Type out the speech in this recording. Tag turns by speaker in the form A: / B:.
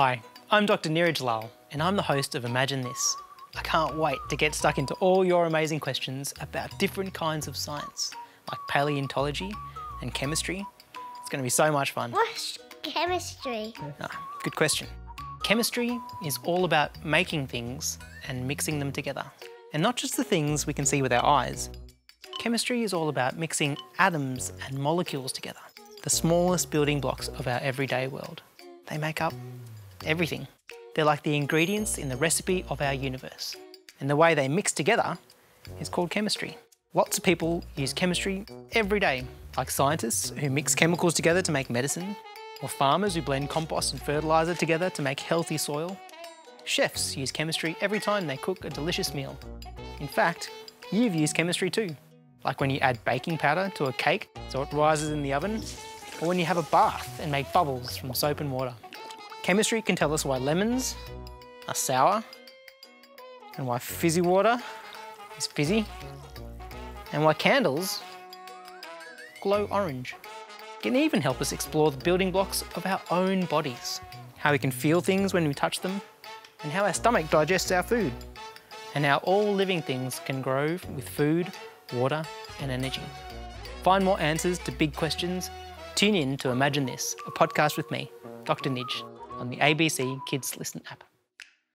A: Hi, I'm Dr. Niraj Lal, and I'm the host of Imagine This. I can't wait to get stuck into all your amazing questions about different kinds of science, like paleontology and chemistry. It's going to be so much fun.
B: What's chemistry?
A: Ah, good question. Chemistry is all about making things and mixing them together. And not just the things we can see with our eyes. Chemistry is all about mixing atoms and molecules together, the smallest building blocks of our everyday world. They make up everything. They're like the ingredients in the recipe of our universe. And the way they mix together is called chemistry. Lots of people use chemistry every day, like scientists who mix chemicals together to make medicine, or farmers who blend compost and fertiliser together to make healthy soil. Chefs use chemistry every time they cook a delicious meal. In fact, you've used chemistry too, like when you add baking powder to a cake so it rises in the oven, or when you have a bath and make bubbles from soap and water. Chemistry can tell us why lemons are sour, and why fizzy water is fizzy, and why candles glow orange. It can even help us explore the building blocks of our own bodies, how we can feel things when we touch them, and how our stomach digests our food, and how all living things can grow with food, water, and energy. Find more answers to big questions. Tune in to Imagine This, a podcast with me, Dr. Nidge, on the ABC Kids Listen app.